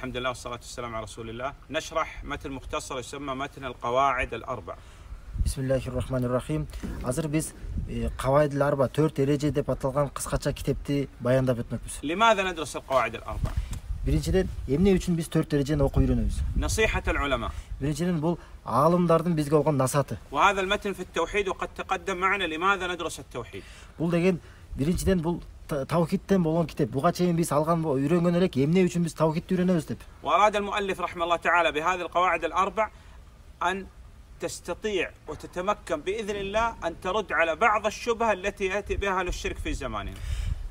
الحمد لله والصلاة والسلام على رسول الله نشرح متن مختصر يسمى متن القواعد الأربع бисмиллахи рахмани рахим азыр биз кабайдил арба төрт эреже деп аталган кыскача китепти баяндап өтмөкпүз لماذا ندرس القواعد الأربع؟ биринчиден эмне үчүн биз төрт эрежени окуп үйрөнөбүз نصيحة العلماء биринчиден бул аалымдардын бизге болгон насааты وهذا المتن في التوحيد وقد تقدم معنا لماذا ندرس التوحيد бул деген биринчиден бул та- таухидтен болгон китеп буга чейин биз алган үйрөнгөн элек эмне үчүн биз таухидти үйрөнөбүз деп وأراد المؤلف رحمه الله تعالى بهذه القواعد الأربع أن تستطيع وتتمكن بإذن الله أن ترد على بعض الشبهة التي يأتي بها أهل الشرك في زماننا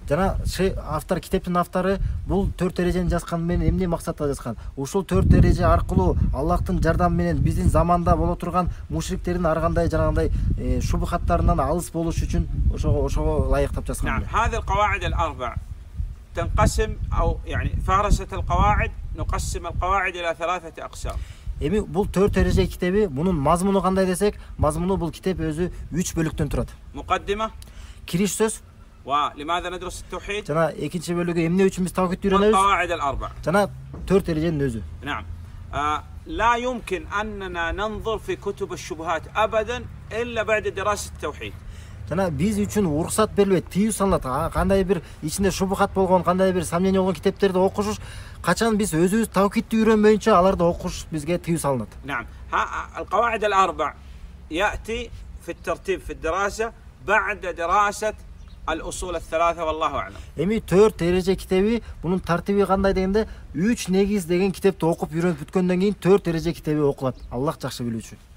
жана ши автор китептин автору бул төрт эрежени жазган менен эмне максатта жазган ушул төрт эреже аркылуу аллахтын жардамы менен биздин заманда боло турган мушриктердин ар кандай жанагындай э, шубухаттарынан алыс болуш үчүн ошого ошого ылайыктап жазган نعم эле. هذه القواعد الأربع تنقسم أو يعني فهرسة القواعد نقسم القواعد إلى ثلاثة أقسام эми бул төрт эреже китеби мунун мазмуну кандай десек мазмуну бул китеп өзү үч бөлүктөн турат مقدمة кириш сөз ولماذا ندرس التوحيد жана экинчи бөлүгү эмне үчүн биз тавхидти үйрөнөбүз والقواعد الأربع жана төрт эреженин өзү نعم آه لا يمكن أننا ننظر في كتب الشبهات أبدا إلا بعد دراسة التوحيد жана биз үчүн уруксат берилбейт тыюу салынат А, кандай бир ичинде шубухат болгон кандай бир сомнение болгон китептерди окушуш качан биз өзүбүз тавкидти үйрөнбөйүнчө аларды окуш бизге тыюу салынат نعم ها القواعد الأربع يأتي في الترتيب في الدراسة بعد دراسة al usul el-thalâthe vallahu alem. Emi 4 derece kitabı bunun tartibi kanday degende 3 negiz degen kitapta okup yürönüp bütkönden keyin 4 derece kitabı okulat. Allah жақсы билүүчү.